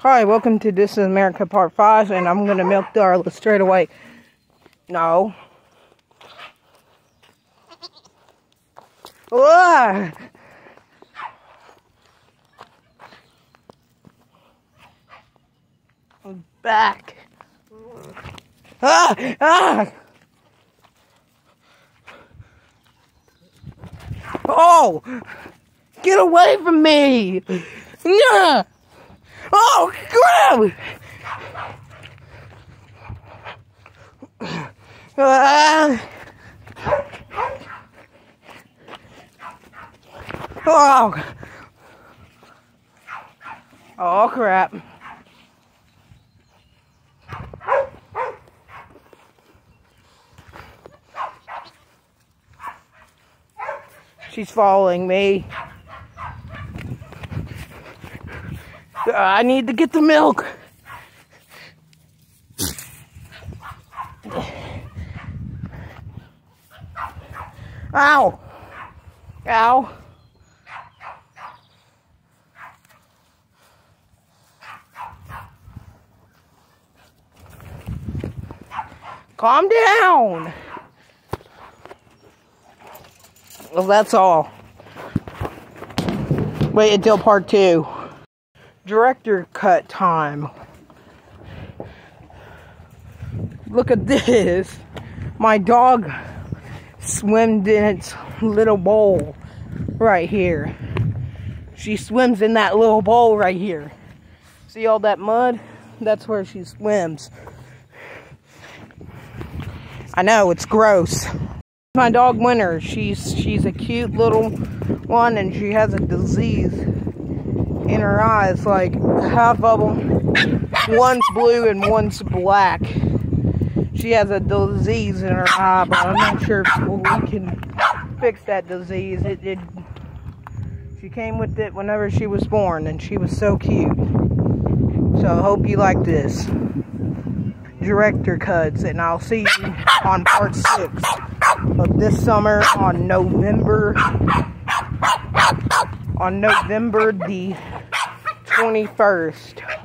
Hi, welcome to This is America Part 5, and I'm gonna milk Darla straight away. No. Ah! I'm back. Ah! Ah! Oh! Get away from me! Yeah! Oh, grab! Uh, oh. Oh, crap. She's following me. I need to get the milk. Ow. Ow. Calm down. Well, that's all. Wait until part two director cut time. Look at this. My dog swam in its little bowl right here. She swims in that little bowl right here. See all that mud? That's where she swims. I know, it's gross. My dog Winter, she's she's a cute little one and she has a disease in her eyes, like half of them. One's blue and one's black. She has a disease in her eye, but I'm not sure if we can fix that disease. It, it she came with it whenever she was born, and she was so cute. So I hope you like this director cuts, and I'll see you on part six of this summer on November on November the 21st.